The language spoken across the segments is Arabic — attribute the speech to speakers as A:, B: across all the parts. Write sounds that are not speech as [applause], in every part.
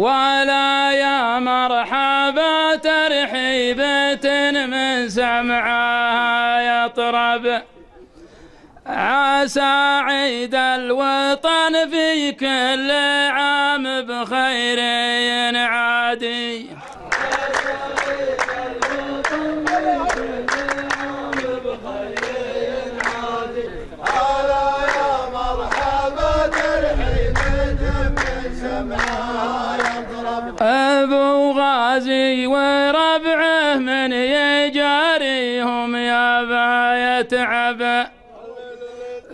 A: ولا يا مرحبا ترحيبة من سمعها يطرب. عسى عيد الوطن في كل عام بخير عادي غازي وربعه من يجاريهم يا باية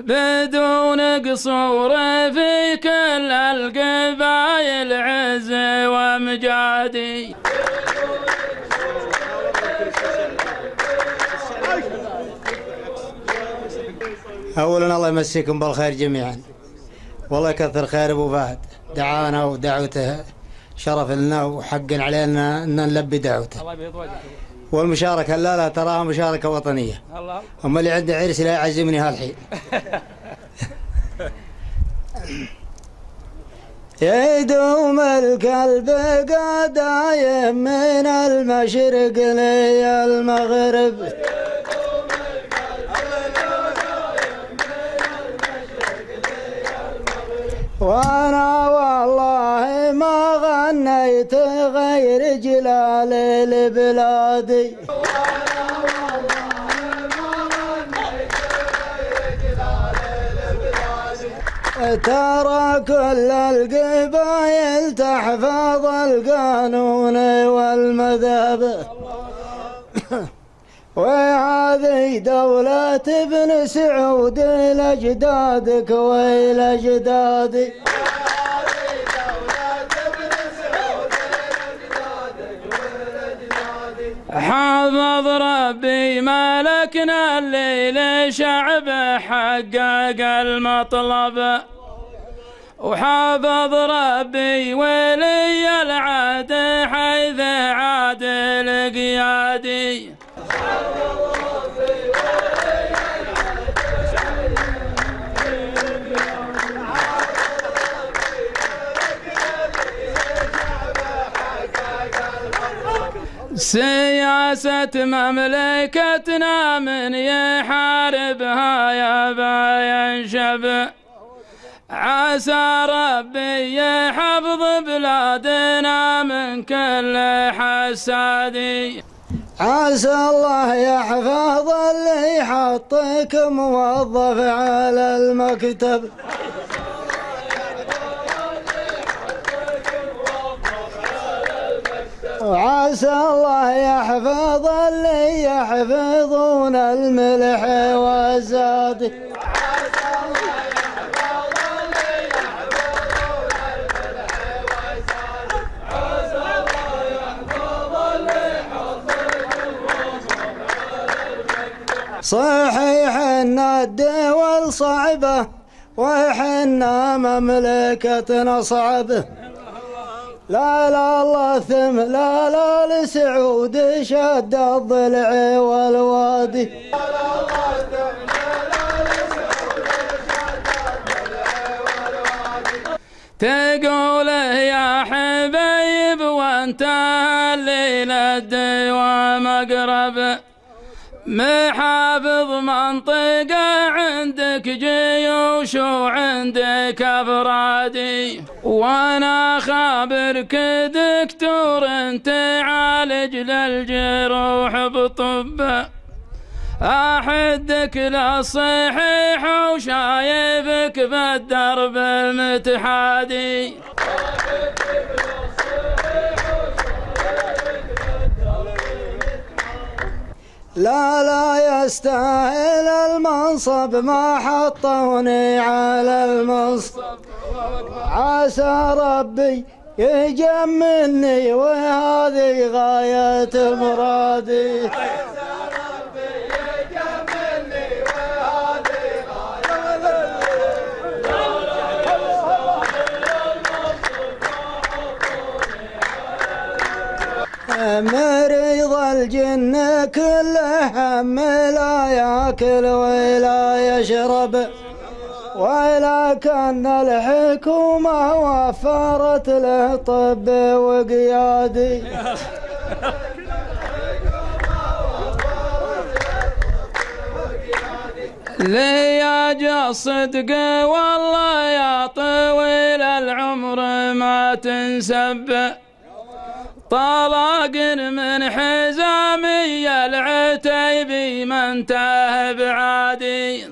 A: بدون قصور في كل القبايل عز ومجادي.
B: اولا الله يمسيكم بالخير جميعا. والله يكثر خير أبو فهد. دعانا ودعوته. شرف لنا وحق علينا إن نلبي دعوته.
A: الله يبيض وجهك.
B: والمشاركة لا لا تراها مشاركة وطنية.
A: الله.
B: أما اللي عنده عرس لا يعزمني هالحين [laughs] يدوم القلب قدايم من المشرق لي المغرب. وأنا غير جلال ترى كل القبايل تحفظ القانون والمذهب وهذه دولة ابن سعود لأجدادك ولأجدادي
A: حافظ ربي ملكنا الليل شعب حقق المطلب. وحافظ ربي ولي العهد حيث عاد القيادي سياسة مملكتنا من يحاربها يبا ينشب عسى ربي يحفظ بلادنا من كل حسادي
B: عسى الله يحفظ اللي حطك موظف على المكتب. وعسى الله يحفظ اللي يحفظون الملح والزاد. صحيح إن الدول صعبة وحنا مملكتنا صعبة. لا لا الله ثم لا لا لسعود شد الضلع والوادي.
A: تقول يا حبيب وأنت الليل الدوام اقرب محافظ منطقة عندك جيوش وعندك أفرادي. وأنا خابرك دكتور تعالج للجروح بطب. أحدك للصحيح وشايفك بالدرب متحادي
B: لا لا يستاهل المنصب ما حطوني على المنصب. عسى ربي يجملني وهذه غاية مرادي. مريض الجن كله هم لا ياكل ولا يشرب ولكن الحكومة وفرت له طب وقيادي.
A: لي يا صدق والله يا طويل العمر ما تنسب. طلاق من حزامي العتيبي ما انتهى بعادي